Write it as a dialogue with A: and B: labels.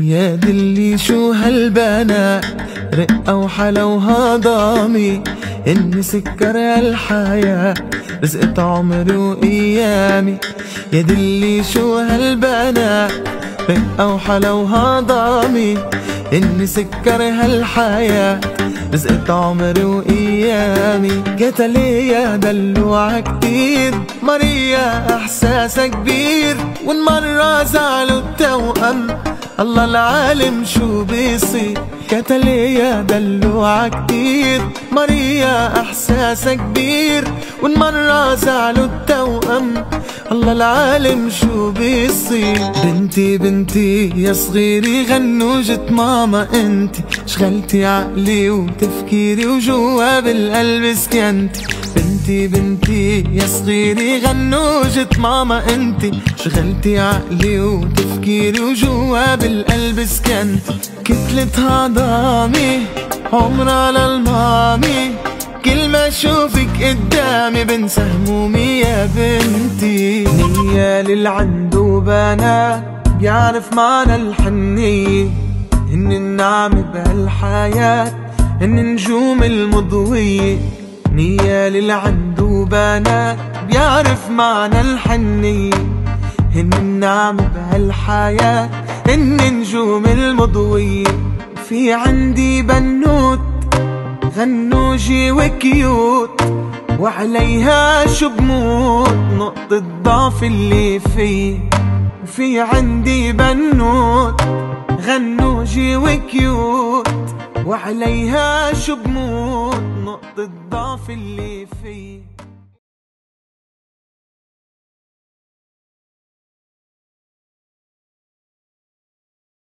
A: يا دلي شو هالبنات رقة وحلا وهضامي إني سكر هالحياة رزقت عمري وأيامي. يا دلي شو هالبنات رقة وحلا وهضامي إني سكر هالحياة رزقت عمري وأيامي. قتلي يا دلوعة كتير. مريا إحساسها كبير وإن مرة زعلوا التوأم الله العالم شو بيصير؟ كتلي يا دلوعة كتير. مريا احساسها كبير. مرة زعلوا التوأم. الله العالم شو بيصير؟ بنتي بنتي يا صغيري غنوجة ماما انتي شغلتي عقلي وتفكيري وجوا بالقلب سكنتي بنتي بنتي يا صغيري غنوجة ماما انتي شغلتي عقلي وتفكيري وجوا بالقلب سكنتي كتلة هضامي عمرها للمامي كل ما أشوفك قدامي بنسى همومي يا بنتي. نية للعنده بنات بيعرف معنى الحنية. هن النعمة بهالحياة هن نجوم المضوية. نية للعنده بنات بيعرف معنى الحنية. هن النعمة بهالحياة هن نجوم المضوية. في عندي بنوت غنوجي وكيوت وعليها شو بموت نقطة ضعف اللي في في عندي بنوت. غنوجي وكيوت وعليها شو بموت نقطة ضعف اللي في.